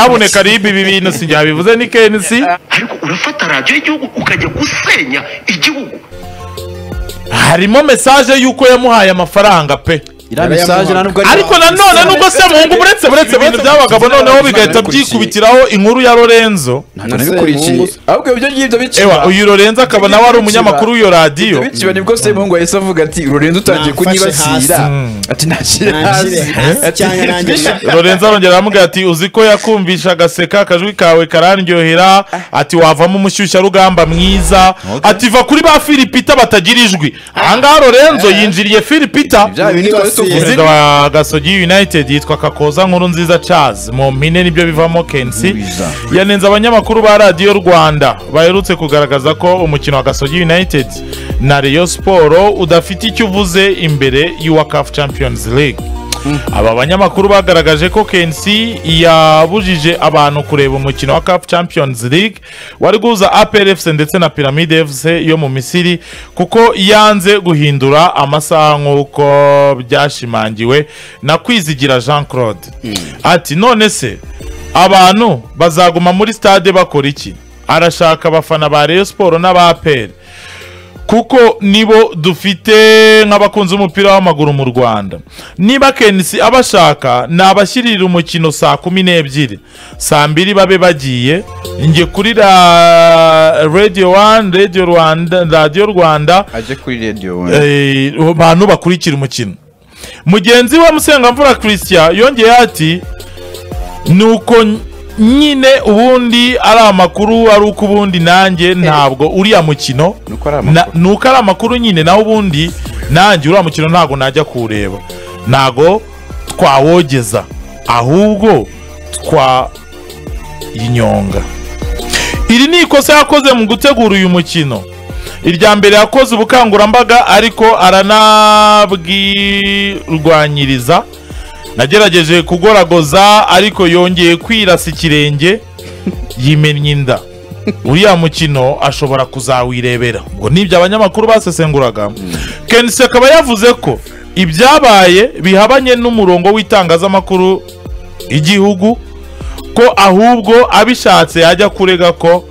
ntaboneka ribi ibi bintu si byabivuze ni kenisi ariko urafata radiyo y'igihugu ukajya gusenya igihugu. Harimo mesaje y'uko yamuhaye amafaranga pe. Iriya mesaje nta nubwo ari ariko nanone nubwo se muhungu buretse buretse ibintu by'abagabo noneho bigahita byikubitiraho inkuru ya lorenzo. Ahubwo ibyo ngibyo bikiba ewa uyu lorenzo akaba nawe ari umunyamakuru w'iyo radiyo bikiba ni bwo semuhungu yahise avuga ati rurenze utangiye kunyibasira hasi. ati nashyire Nanshyire hasi. hasi. Ati, cyangwa nanjye "Bisha- lorenzo arongera aramubwira ati uzi ko yakumvisha agaseka akajwi kawe karandyohera. Ati wavamo umushyushyarugamba mwiza. Ati va kuri ba filipita batagira ijwi. Ahangaha lorenzo yinjiriye filipita. Perezida wa gasogi united yitwa kakoza nkuru nziza charles. Mu mpine ni byo bivamo kensi. Yanenze abanyamakuru ba radiyo rwanda. Baherutse kugaragaza ko umukino wa gasogi united na Rayon siporo udafite icyo uvuze imbere y'uwa caf champions league. Aba banyamakuru bagaragaje ko kensi yabujije abantu kureba umukino wa caf champions league wari guhuza apr fc ndetse na pyramide fc yo mu misiri kuko yanze guhindura amasaha nk'uko byashimangiwe na kwizigira jean claude ati none se abantu bazaguma muri stade bakora iki? Arashaka abafana ba Rayon siporo n'aba apr kuko nibo dufite nk'abakunzi b'umupira w'amaguru mu rwanda. Niba kenisi abashaka nabashyirira umukino saa kumi n'ebyiri. Saa mbiri babe bagiye. Njye kuri ra radiyo wani radiyo rwanda radiyo rwanda. Ajye kuri radiyo eh, abantu bakurikira umukino. Mugenzi we musengamvura christian yongeye ati nuko nyine ubundi ari amakuru ari uko ubundi nanjye ntabwo uriya mukino. Amakuru. Nuko ari amakuru nyine naho ubundi nanjye uriya mukino ntabwo najya kuwureba. Ntabwo twawogeza ahubwo twayinyonga. Iri ni ikosa yakoze mu gutegura uyu mukino. Irya mbere yakoze ubukangurambaga ariko aranabwirwanyiriza. Nagerageje kugoragoza ariko yongeye kwirasa ikirenge yimennye inda. Uriya mukino ashobora kuzawirebera. Ngo ni byo abanyamakuru basesenguraga. Kenshi akaba yavuze ko ibyabaye bihabanye n'umurongo w'itangazamakuru igihugu ko ahubwo abishatse yajya kurega ko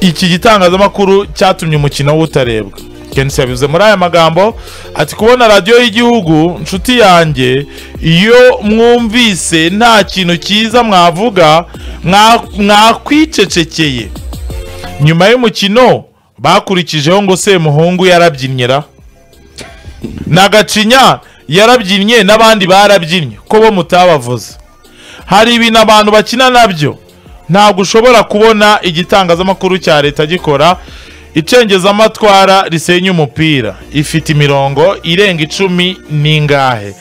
iki gitangazamakuru cyatumye umukino w'utarebwa kenshi yabivuze muri aya magambo ati kubona radiyo y'igihugu nshuti yanjye iyo mwumvise nta kintu cyiza mwavuga mwa- mwakwicecekeye. Nyuma y'umukino bakurikijeho ngo semuhungu yarabyinyera na gacinya yarabyinnye n'abandi barabyinnye ko bo mutabavuze. Hari ibintu abantu bakina na byo ntabwo ushobora kubona igitangazamakuru cya leta gikora icengezamatwara risenya umupira. Ifite imirongo irenga icumi n'ingahe.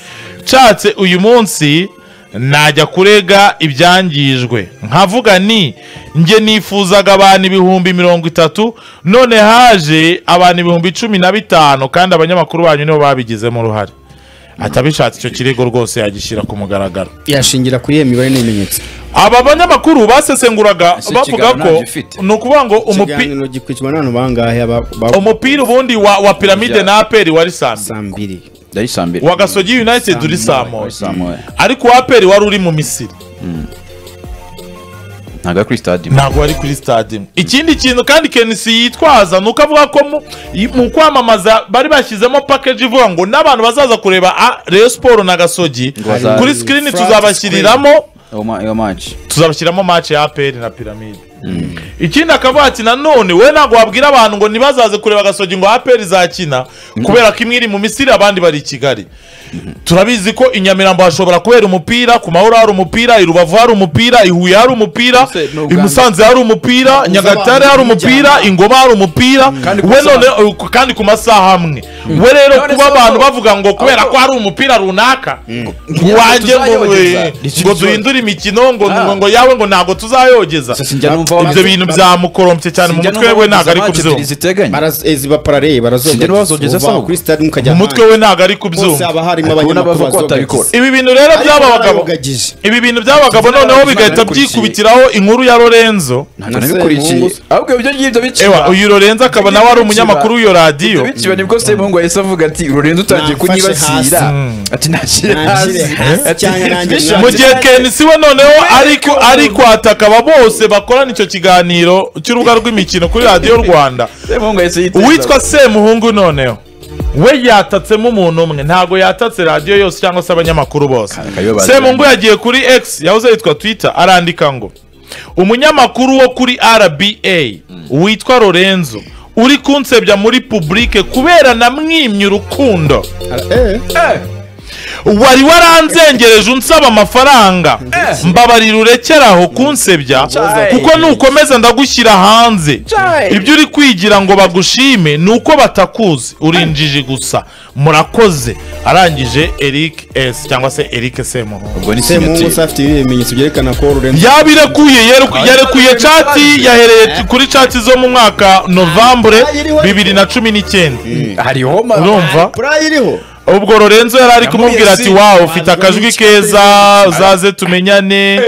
Nshatse uyu munsi najya kurega ibyangijwe. Nkavuga ni njye nifuzaga abantu ibihumbi mirongo itatu none haje abantu ibihumbi cumi na bitanu kandi abanyamakuru banyu nibo babigizemo uruhare atabishatse icyo kirego rwose yagishyira ku mugaragaro. Yashingira kuri iyo mibare n'ibimenyetso aba banyamakuru basesenguraga Ese bavuga ko ni ukuvuga ngo umupira ubundi wa, wa piramide na aperi wari saa mbiri wa gasogi united uri saa moya ariko uwa aperi wari uri mu misiri. Ntabwo ari kuri stade ntabwo wari kuri stade imwe ikindi kintu kandi kenisi yitwaza ni uko avuga ko mu, kwamamaza bari bashyizemo package ivuga ngo n'abantu bazaza kureba a Rayon Sport na gasogi. Kuri screen Flat tuzabashyiriramo iyo ma- iyo match. Tuzabashyiramo match ya APR na piramide ikindi akavuga ati nanone we ntabwo wabwira abantu ngo ntibazaze kureba gasogi ngo APR izakina kubera ko imwe iri mu misiri abandi bari i kigali. Turabizi ko i nyamirambo hashobora kubera umupira ku mahoro hari umupira i rubavu hari umupira i huye hari umupira i musanze hari umupira nyagatare hari umupira i ngoma hari umupira. We none kandi ku masaha amwe we rero None kuba se abantu bavuga ngo kubera ko hari umupira runaka wanjye ngo Iki ngo duhindure imikino ngo Ah. ngo- yawe ngo ntabwo tuzayogeza. Ibyo bintu byamukorompye cyane mu mutwe we ntabwo ari kubyumva eh, ziba Sinjya barazogeza. Kuri stade mukajya mu mutwe we ntabwo ari kubyumva haba harimo abanyamakuru batabikora. ibi bintu rero by'aba bagabo barayogagije ibi bintu by'abagabo noneho bigahita byikubitiraho inkuru ya lorenzo. Semuhungu- ahubwo ibyo ngibyo bikiba uyu lorenzo akaba nawe ari umunyamakuru w'iyo radiyo bikiba ni bwo yahise avuga ati rurenze utangiye kunyibasira. ati nashyire hasi. mu gihe kenisi we noneho ariko ari kwataka aba bose bakorana icyo kiganiro cy'urubuga rw'imikino kuri radiyo rwanda. Uwitwa semuhungu noneho. We yatatsemo umuntu umwe. Ntabwo yatatse radiyo yose cyangwa se abanyamakuru bose. Semuhungu yagiye kuri x yahoze yitwa twitter arandika ngo umunyamakuru wo kuri rba witwa lorenzo. Uri kunsebya muri publike kubera namwimye urukundo. Eh, wari waranzengereje unsaba amafaranga. Mbabarira urekeraho kunsebya Cai. kuko nukomeza ndagushyira hanze. Ibyo uri kwigira ngo bagushime ni uko batakuzi. Uri injiji gusa. Murakoze. Arangije eric s cyangwa se eric semuhungu. Ubwo ni semuhungu sinyatire se afite ibimenyetso byerekana ko yabirekuye yarekuye cati yahereye t- kuri cati zo mu mwaka novambure bibiri na cumi n'icyenda. Hariho urumva? Ubwo lorenzo yari ari kumubwira ati wawe ufite akajwi keza uzaze tumenyane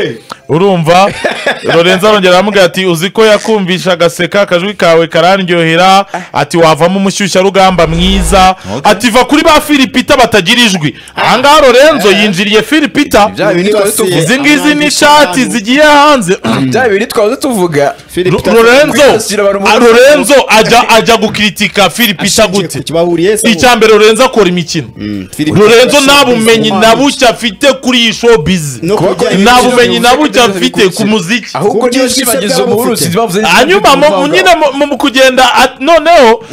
urumva? Lorenzo arongera aramubwira ati uzi ko yakumvisha agaseka akajwi kawe karandyohera ati wavamo umushyushyarugamba mwiza. Ati va kuri ba filipita batagira ijwi. Ahangaha lorenzo yinjiriye filipita. Izi ngizi ni shati zigiye hanze. Bya bindi twaze tuvuga. Lorenzo ajya gukritika filipita gute? icya mbere lorenzo akora imikino. Philip lorenzo nta bumenyi na buke afite kuri iyi kujya akora nta bumenyi na buke bivuze ko afite ku muziki. ahubwo byinshi byaba umuhuru sinzi hanyuma mu- nyine mu- kugenda noneho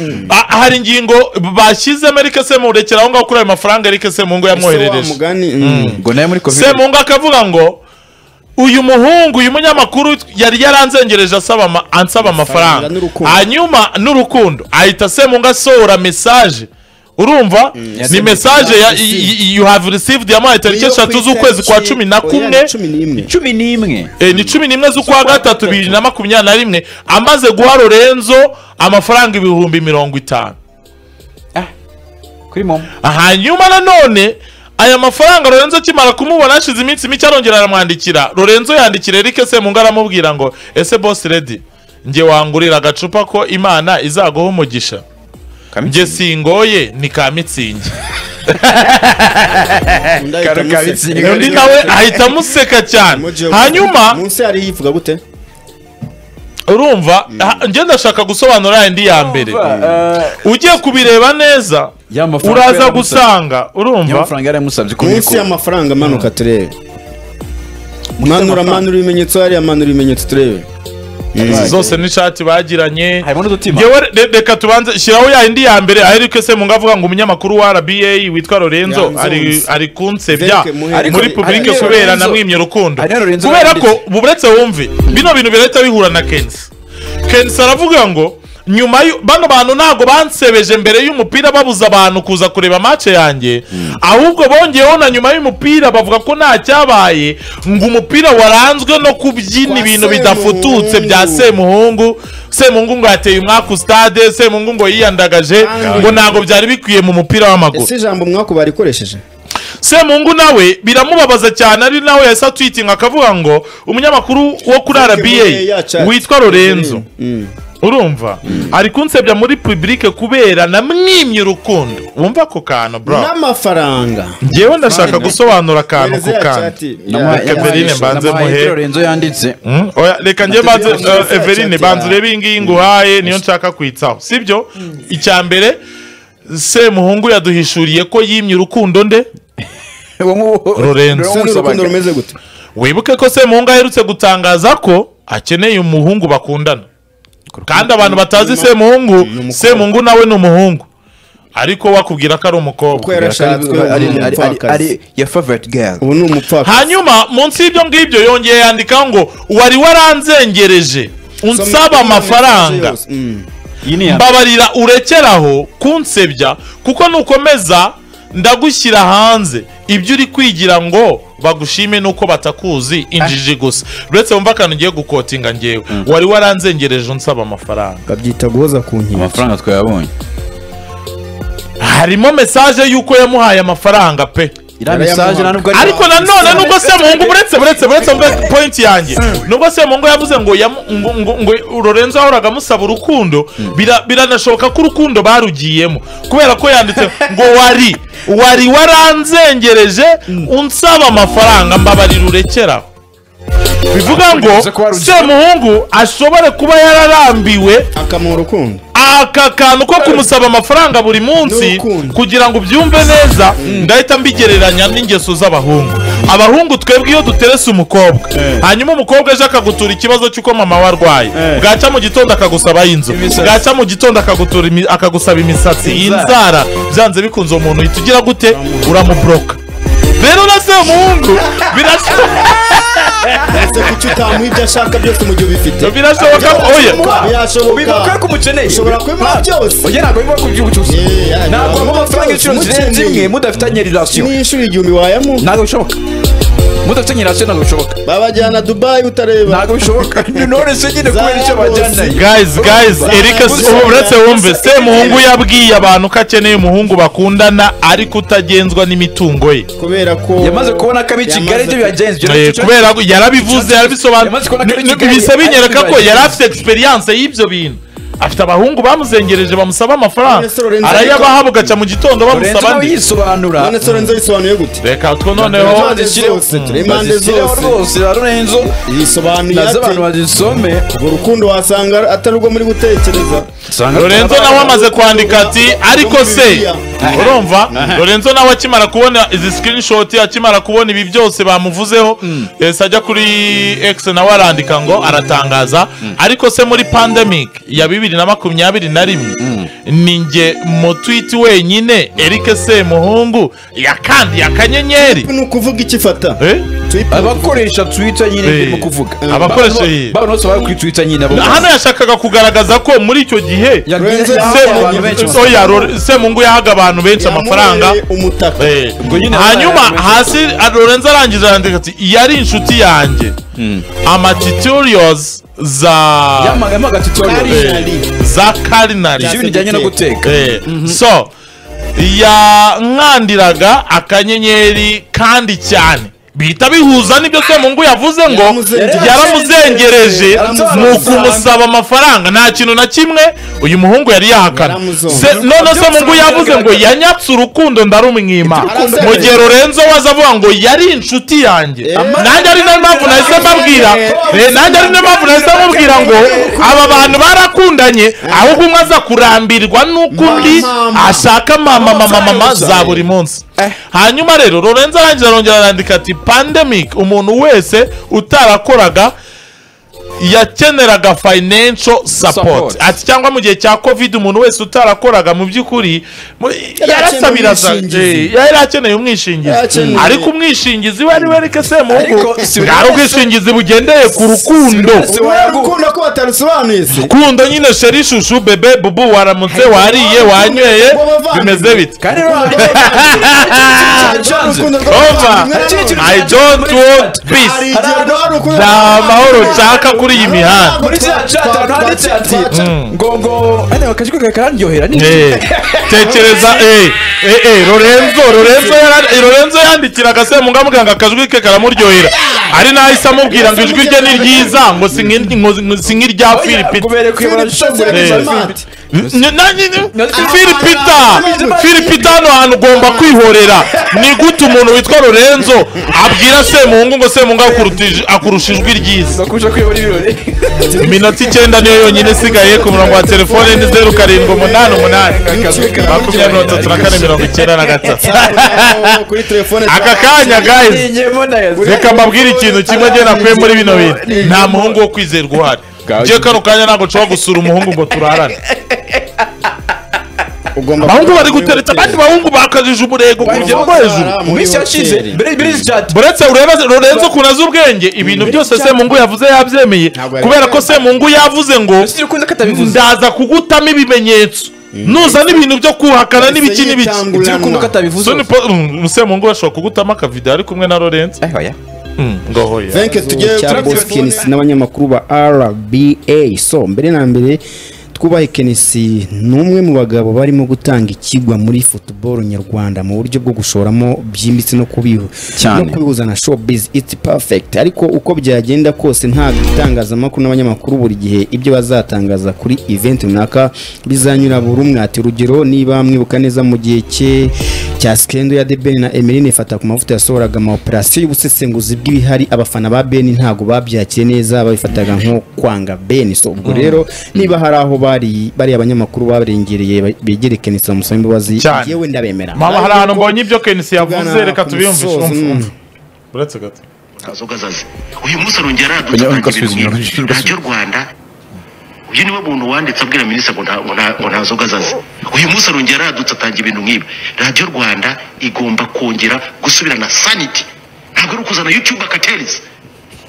hari ingingo bashyizemo Eric Semurekera aho ngaho kuri ayo mafaranga Eric Semungu yamwoherereje. Mm. covid. Semungu akavuga ngo uyu muhungu uyu munyamakuru yari yaranzengereje ansaba amafaranga. hanyuma n'urukundo ahita Semungu asohora mesaje urumva? Ni mesaje you have received yamuhaye tariki eshatu z'ukwezi kwa cumi na kumwe. ni cumi n'imwe Eh, ni cumi n'imwe z'ukwa gatatu bibiri na makumyabiri na rimwe. Amaze guha lorenzo amafaranga ibihumbi mirongo itanu. Momo hanyuma nanone aya mafaranga lorenzo akimara kumubona hashize iminsi mike arongera aramwandikira. Lorenzo yandikira eric semungu aramubwira ngo ese boss redi njye wangurira agacupa ko imana izaguha umugisha. Njye singoye ni ka mitsingi undi nawe ahita amuseka cyane. Hanyuma munsi hari yivuga gute? Urumva? Ha- njye ndashaka gusobanura indi ya mbere. ugiye kubireba neza uraza gusanga. Urumva? Amafaranga yaramusabye munsi kubikora y'amafaranga amanuka turebe. Manura manura ibimenyetso hariya manura ibimenyetso turebe. Zose n'ishati bagiranye. Reka tubanze shyiraho ya indi ya mbere aho ariko se mu avuga ngo umunyamakuru wa RBA witwa Lorenzo ari ari kunsebya muri publike kubera namwimye urukundo kubera ko buretse wumve bino bintu birahita bihura na Kensi Kensi aravuga ngo nyuma y'u- bano bantu ntabwo bansebeje mbere y'umupira babuza abantu kuza kureba match yanjye. Ahubwo bongeyeho na nyuma y'umupira bavuga ko nta cyabaye ngo umupira waranzwe no kubyina ibintu bidafututse bya Semuhungu. Semuhungu. Ngo yateye umwaka stade Semuhungu ngo yiyandagaje ngo ntabwo byari bikwiye mu mupira w'amaguru. Ese ijambo mwako barikoresheje? Semungu nawe biramubabaza cyane ari nawe yahise atwitinga akavuga ngo umunyamakuru wo kuri RBA witwa Lorenzo. Mm. Urumva? Ari kunsebya muri publike kubera namwimye urukundo. Wumva ako kantu bro? N'amafaranga. Ngewe ndashaka gusobanura akantu ku. Namuhaye- Ya- Eveline namuhaye- mbanze muhe. reka njye banze Nategeka gusa Eveline chat banze urebe iyi ngiyi nguhaye niyo nshaka kwitsaho. Sibyo icya mbere Semuhungu yaduhishuriye ko yimye urukundo nde. Ese n'urukundo rumeze gute? Wibuke ko Semuhungu aherutse gutangaza ko akeneye umuhungu bakundana. Kandi abantu batazi Semuhungu Semuhungu nawe ni umuhungu. Ariko wakubwira ko ari ko umukobwa yarashatswe Ari- ya favorite girl. Ubu ni umupfakazi. Hanyuma munsi y'ibyo ngibyo yongeye yandika ngo wari waranzengereje. Unsaba amafaranga. Mbabarira urekeraho kunsebya kuko nukomeza ndagushyira hanze. Ibyo uri kwigira ngo bagushime nuko batakuzi injiji gusa. Uretse wumva akantu ugiye gukotinga ngewe wari waranzengereje unsaba amafaranga. Babyita guhoza ku nkeke amafaranga twayabonye. Harimo mesaje y'uko yamuhaye amafaranga pe. Iriya mesaje nta nubwo ari ariko nanone nubwo semuhungu buretse buretse buretse mbe point yanjye. Nubwo semuhungu yavuze ngo ngo lorenzo yahoraga amusaba urukundo bira- biranashoboka ko urukundo barugiyemo. Kubera ko yanditse ngo wari wari waranzengereje unsaba amafaranga mbabarira urekeraho bivuga ngo semuhungu ashobore kuba yararambiwe akamuha urukundo. Aka kantu ko kumusaba amafaranga buri munsi kugira ngo ubyumve neza ndahita mbigereranya n'ingeso z'abahungu. Abahungu twebwe iyo duterese umukobwa hanyuma umukobwa ejo akagutura ikibazo cy'uko mama we arwaye. Eh. bwaca mu gitondo akagusaba inzu bwaca mu gitondo akagusaba imisatsi. Inzara. byanze bikunze uwo muntu uhita ugira gute uramubroka rero na se umuhungu birashoboka ese kuki utamuha ibyo ashaka byose mu gihe ubifite birashoboka oya ubibona byashoboka ko umukeneye ushobora kubimuha byose oya ntabwo bivuga ko by'ubucuruzi Eh, yani ntabwo wamuha wamuha amafaranga byose, inshuro zirenze umukeneye. imwe mudafitanye relation n'inshuro igihumbi wayamuha ntabwo bishoboka mudafitanye relation ntabwo bishoboka babajyana dubayi utareba ntabwo bishoboka none se nyine kubera icyo bajyanayo guys guys Eric ubu uretse wumve semuhungu yabwiye abantu ko akeneye umuhungu bakundana ariko utagenzwa n'imitungo ye. Kubera ko yamaze kubona ko ab'i kigali ibyo biyagenze ibyo Eh, kubera ko yarabivuze Kigali, bihise binyereka ko yari afite experience y'ibyo bintu. Afite abahungu bamuzengereje bamusaba amafaranga. Arayabaha bugaca mu gitondo bamusaba nawe andi. yisobanura. None se Lorenzo yisobanuye gute? Reka two noneho impande zose. Lorenzo yisobanuye ati abantu bazisome. Urwo rukundo wasanga atari urwo muri gutekereza. Lorenzo nawe amaze kwandika ati ariko se. Urumva? Lorenzo nawe akimara kubona izi screenshot akimara kubona ibi byose bamuvuzeho yahise ajya kuri X nawe arandika ngo aratangaza. Ariko se muri pandemic ya bibiri na makumyabiri na rimwe ni nge mu tweet wenyine Eric Semuhungu yakandiye akanyenyeri ni ukuvuga iki fata? Eh? abakoresha twitter nyine Eh. ndimo kuvuga. Abakoresha iyi. bano bose bari kuri twitter nyine abo hano yashakaga kugaragaza ko muri icyo gihe Semungu yahaga abantu benshi amafaranga. Eh, hanyuma hasi Lorenzo arangije arandika ati yari inshuti yanjye. Amatutorials za yamagamo tutorial. Culinary. za karinari ibintu bijyanye no guteka Eh, so yankandiraga akanyenyeri kandi cyane. Bihita bihuza n'ibyo semungu yavuze ngo Yaramuzengereje. yaramuzengereje. Yaramuzengereje. mu kumusaba amafaranga. Nta kintu na kimwe uyu muhungu yari yahakana. None semungu yavuze ngo yanyatse urukundo ndarumwima mu gihe lorenzo waza avuga ngo yari inshuti yanjye. Nanjye ari na yo mpamvu nahise mbabwira. Eh, nanjye ari na yo mpamvu nahise mubwira ngo aba bantu barakundanye ahubwo umwe aza kurambirwa n'uko undi ashaka mama mama mama za buri munsi. Hanyuma rero lorenzo arangiza arongera arandika ati pandemic umuntu wese utarakoraga yakeneraga financial support. Ati cyangwa mu gihe cya covid umuntu wese utarakoraga mu by'ukuri mu- yarasabiraga. eh, yari akeneye umwishingizi. Ariko umwishingizi we ari we Ariko si buri bwari wese- ubwishingizi bugendeye ku rukundo. Se rukundo nyine sheri shushu bebe bubu waramutse wariye wanyweye bimeze bite. I don't want peace. nta mahoro nshaka kuri iyi mihanda. Muri za chat ahantu handitse ati ngo ngo hano akajwi kawe karandyohera ni Eh, tekereza eh eh eh Lorenzo Lorenzo Lorenzo yandikiraga semunga amubwira ngo akajwi ke karamuryohera. Ari naho ahise amubwira ngo ijwi rye ni ryiza ngo si nk'ir- ngo si nk'irya Philipita Philipita Philipita hano hantu ugomba kwihorera. Ni gute umuntu witwa Lorenzo abwira semungu ngo semungu akurusha ijwi ryiza? Iminota icyenda niyo yonyine isigaye ku murongo wa telefone ni zeru karindwi umunani umunani. Makumyabiri mirongo itatu na kane mirongo icyenda na gatatu. Kuri aka kanya guys. Reka mbabwire ikintu kimwe njye nakuye muri bino bintu. Nta muhungu wo kwizerwa uhari. Njye kano kanya ntabwo nshobora gusura umuhungu ngo turarane. Ugomba abahungu bari guteretse abandi bahungu bakajije umurego ku rugero rwo hejuru mu minsi yashize buretse urenze ukuntu azi ubwenge ibintu byose semungu yavuze yabyemeye. Kubera ko semungu yavuze ngo ndaza kugutamo ibimenyetso. Nuza n'ibintu byo kuhakana n'ibiki n'ibiki. semungu po musemungu ashobora kugutamo akavido ari kumwe na Lorenzo tujye cya kenisi n'abanyamakuru ba rba so mbere na mbere twubahe kenisi ni umwe mu bagabo barimo gutanga ikigwa muri football nyarwanda mu buryo bwo gushoramo byimbitse no kubihuza na showbiz. It's perfect. Ariko uko byagenda kose nta itangazamakuru n'abanyamakuru buri gihe ibyo bazatangaza kuri event runaka bizanyura buri umwe ati urugero niba mwibuka neza mu gihe cye cya skendo ya The Ben na Emeline ifata ku mavuta yasohoraga ama operasiyo y'ubusesenguzi bw'ibihari abafana ba Ben ntago babyakiriye neza babifataga nko kwanga Ben so ubwo rero niba hari aho bari bari abanyamakuru barengereye ba- begereye Kenisa bamusaba imbabazi Cyane. yewe ndabemera. Mama hari ahantu mbonye ibyo kenisi yavuze reka tubiyumvishe umva, mm. uretse gato. Ntazo gazaze uyu munsi arongera aradutse ugasubiza. radiyo rwanda uyu ni we muntu wanditse abwira minisitiri ngo nta- ntazo gazaze uyu munsi arongera aradutse atangira ibintu nk'ibi. Radiyo rwanda igomba kongera gusubirana saniti ntabwo ari ukuzana yutube akaterizi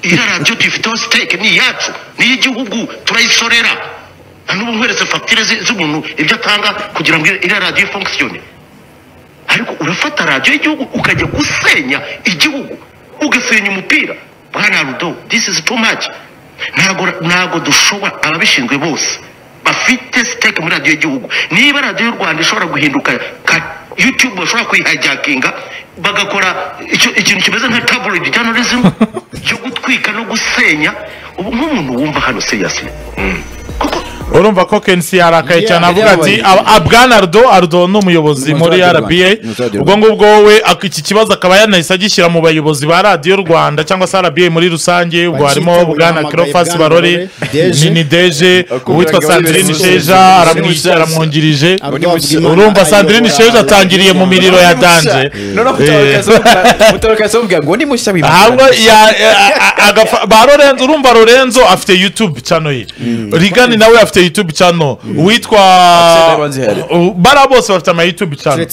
iriya radiyo tuyifiteho siteke ni iyacu ni iy'igihugu turayisorera. Nta n'ubu nkweretse fagitire z'umuntu ibyo atanga kugira ngo iriya radiyo ifonkisiyone ariko urafata radiyo y'igihugu ukajya gusenya igihugu ugasenya umupira. Bwana rudo this is too much. Ntago ntago dushobora ababishinzwe bose bafite siteke muri radiyo y'igihugu niba radiyo y'u rwanda ishobora guhinduka ka youtube bashobora kuyihajakinga bagakora icyo- ikintu kimeze nka tabloid journalism cyo gutwika no gusenya. Ubu nk'umuntu wumva hano seriously kuko urumva ko kenisi yarakaye cyane avuga ati yabaye. "Aba- bwana ardo ardo ni umuyobozi muri rba ubwo ngubwo wowe iki kibazo akaba yanahise agishyira mu bayobozi ba radiyo rwanda cyangwa se rba muri rusange. Ubwo harimo bwana kirofasi barori Barore, Deje. uwitwa abayobozi sheja aramwungirije. Urumva sandrine sheja atangiriye mu miriro ya danje. Eh. mutabakaza bamubwira ngo ni mushya ahubwo ya- ya- a- agafa- ba lorenzo urumva lorenzo afite youtube channel ye. Rigani nawe afite youtube channel uwitwa bara bose bafite ama youtube channel.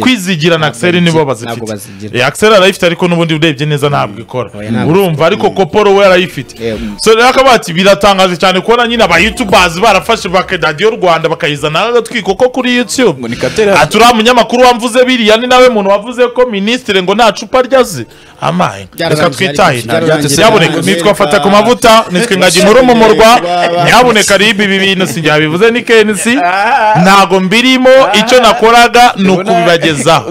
Kwizigira Mm, na axel nibo bazifite. Eh, axel arayifite ariko n'ubundi urebye neza ntabwo ikora. Urumva ariko koporo we arayifite so rero akaba ati biratangaje cyane kubona nyine aba youtubers barafashe radiyo rwanda bakayizana agatwiko ko kuri youtube. Ngo ni katera. Ati uriya munyamakuru wamvuze biriya ni nawe muntu wavuze ko minisitiri ngo nta cupa ryaze amaye reka twitahe. twitahire byararangiye. nyabuneka nitwa fata ku mavuta nitwe ingagi nkuru mu murwa nyaboneka ribi ibi bintu sinjya bivuze ni kenisi ntago mbirimo icyo nakoraga ni ukubibagezaho.